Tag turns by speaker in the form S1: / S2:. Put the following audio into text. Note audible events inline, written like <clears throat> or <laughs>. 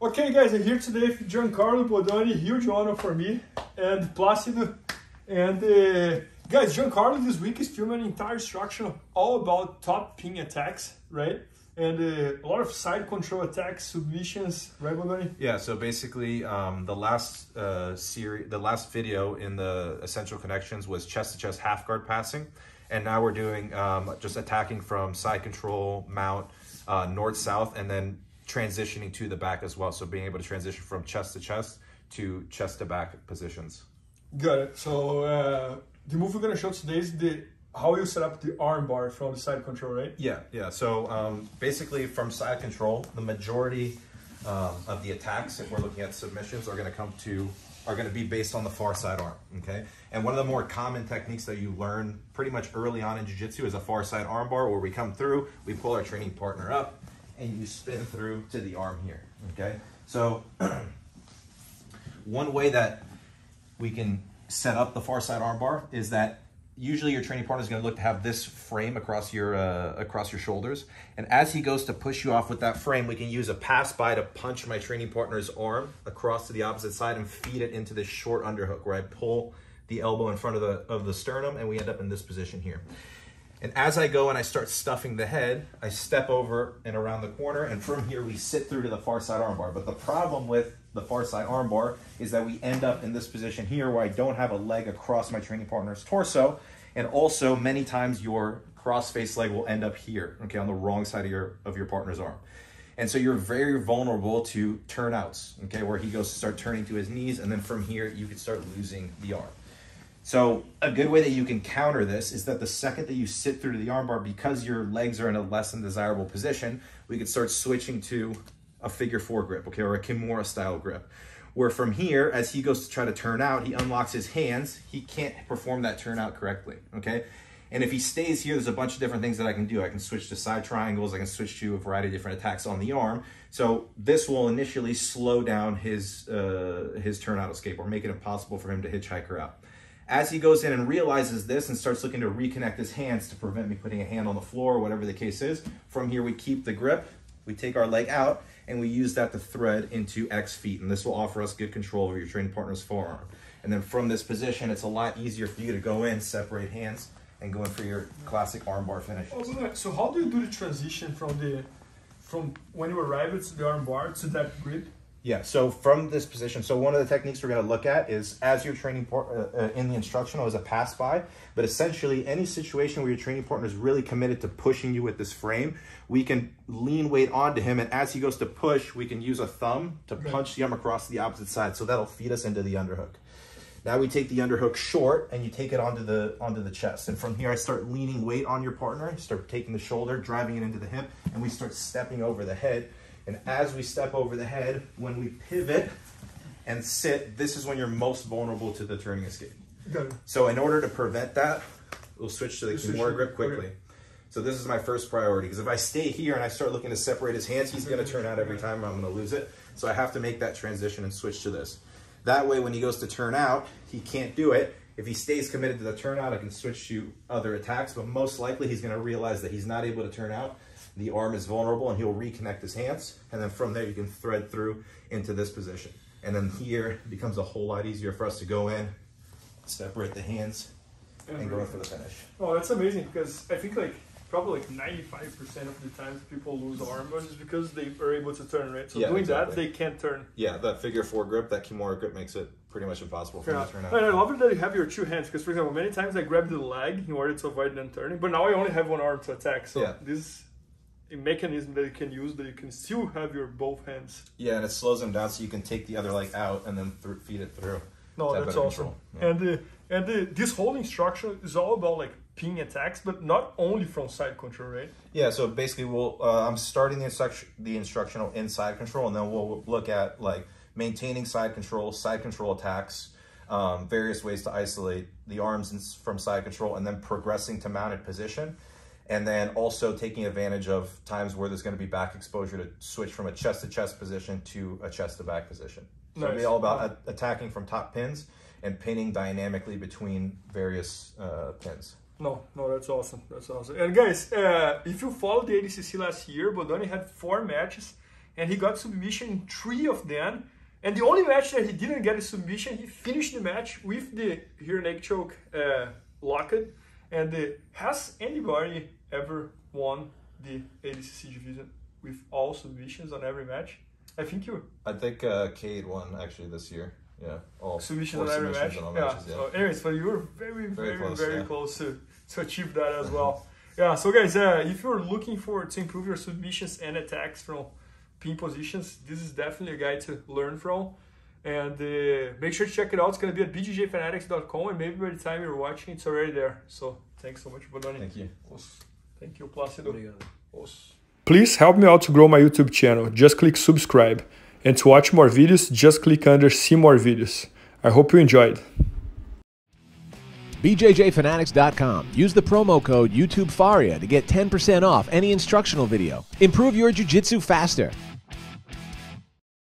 S1: Okay, guys, I'm here today with Giancarlo Bodoni, huge honor for me, and Placido. And uh, guys, Giancarlo this week is filming an entire instruction all about top pin attacks, right? And uh, a lot of side control attacks, submissions, right, Bodoni?
S2: Yeah, so basically, um, the last uh, series, the last video in the essential connections was chest to chest half guard passing, and now we're doing um, just attacking from side control, mount, uh, north south, and then transitioning to the back as well. So being able to transition from chest to chest to chest to back positions.
S1: Got it. So uh, the move we're gonna show today is the how you set up the arm bar from the side control, right?
S2: Yeah, yeah. So um, basically, from side control, the majority um, of the attacks, if we're looking at submissions, are going to come to are going to be based on the far side arm. Okay, and one of the more common techniques that you learn pretty much early on in jiu-jitsu is a far side arm bar, where we come through, we pull our training partner up, and you spin through to the arm here. Okay, so <clears throat> one way that we can set up the far side armbar is that usually your training partner is going to look to have this frame across your uh, across your shoulders and as he goes to push you off with that frame we can use a pass by to punch my training partner's arm across to the opposite side and feed it into this short underhook where I pull the elbow in front of the of the sternum and we end up in this position here and as I go and I start stuffing the head I step over and around the corner and from here we sit through to the far side armbar but the problem with the far side armbar is that we end up in this position here where I don't have a leg across my training partner's torso. And also many times your cross face leg will end up here, okay, on the wrong side of your, of your partner's arm. And so you're very vulnerable to turnouts, okay, where he goes to start turning to his knees. And then from here, you can start losing the arm. So a good way that you can counter this is that the second that you sit through the armbar, because your legs are in a less than desirable position, we could start switching to a figure four grip, okay, or a Kimura style grip. Where from here, as he goes to try to turn out, he unlocks his hands. He can't perform that turnout correctly, okay? And if he stays here, there's a bunch of different things that I can do. I can switch to side triangles. I can switch to a variety of different attacks on the arm. So this will initially slow down his, uh, his turnout escape or make it impossible for him to hitchhiker out. As he goes in and realizes this and starts looking to reconnect his hands to prevent me putting a hand on the floor or whatever the case is, from here we keep the grip, we take our leg out, and we use that to thread into X feet. And this will offer us good control over your training partner's forearm. And then from this position, it's a lot easier for you to go in, separate hands, and go in for your classic armbar finish.
S1: Oh, so how do you do the transition from the from when you arrive at the armbar to that grip?
S2: Yeah, so from this position, so one of the techniques we're going to look at is as your training uh, uh, in the instructional is a pass by, but essentially any situation where your training partner is really committed to pushing you with this frame, we can lean weight onto him, and as he goes to push, we can use a thumb to punch the arm across the opposite side, so that'll feed us into the underhook. Now we take the underhook short and you take it onto the onto the chest. And from here I start leaning weight on your partner, start taking the shoulder, driving it into the hip, and we start stepping over the head and as we step over the head, when we pivot and sit, this is when you're most vulnerable to the turning escape. So in order to prevent that, we'll switch to the Kimura grip quickly. So this is my first priority because if I stay here and I start looking to separate his hands, he's going to turn out every time I'm going to lose it. So I have to make that transition and switch to this. That way, when he goes to turn out, he can't do it. If he stays committed to the turnout, I can switch to other attacks, but most likely he's going to realize that he's not able to turn out the arm is vulnerable and he'll reconnect his hands. And then from there, you can thread through into this position. And then here it becomes a whole lot easier for us to go in, separate the hands, and go in for the finish.
S1: Oh, that's amazing because I think like probably like 95% of the times people lose arm bars is because they are able to turn, right? So yeah, doing exactly. that, they can't turn.
S2: Yeah, that figure four grip, that Kimura grip makes it pretty much impossible for yeah. them to turn out.
S1: And I love it that you have your two hands because, for example, many times I grab the leg in order to avoid them turning, but now I only have one arm to attack. So yeah. this a mechanism that you can use that you can still have your both hands.
S2: Yeah, and it slows them down so you can take the other leg out and then th- feed it through.
S1: No, that's awesome. Yeah. And uh, and uh, this whole instruction is all about like pin attacks, but not only from side control, right?
S2: Yeah. So basically, we'll uh, I'm starting the instruction the instructional in side control, and then we'll look at like maintaining side control, side control attacks. Um, various ways to isolate the arms from side control and then progressing to mounted position and then also taking advantage of times where there's going to be back exposure to switch from a chest to chest position to a chest to back position. So nice. it'll be all about attacking from top pins and pinning dynamically between various uh, pins.
S1: No, no, that's awesome. That's awesome. And guys, uh, if you followed the ADCC last year, Bodoni had four matches and he got submission in three of them. And the only match that he didn't get a submission, he finished the match with the rear neck choke uh, locked. And uh, has anybody ever won the ADCC division with all submissions on every match? I think you
S3: I think uh, Kade won actually this year. Yeah, all
S1: submissions
S3: four
S1: on every match.
S3: on
S1: yeah.
S3: matches, yeah.
S1: So, anyways, but you were very, very,
S3: Very
S1: very,
S3: close,
S1: close, to, to achieve that as well. <laughs> yeah. So, guys, uh, if you're looking for to improve your submissions and attacks from pin positions, this is definitely a guy to learn from. And uh, make sure to check it out. It's gonna be at bjjfanatics.com, and maybe by the time you're watching, it's already there. So, thanks so much, Bodoni.
S3: Thank you.
S1: Thank you, Plácido.
S3: Os.
S1: Please help me out to grow my YouTube channel. Just click subscribe. And to watch more videos, just click under see more videos. I hope you enjoyed.
S4: BJJFanatics.com. Use the promo code YouTubeFaria to get 10% off any instructional video. Improve your jiu-jitsu faster.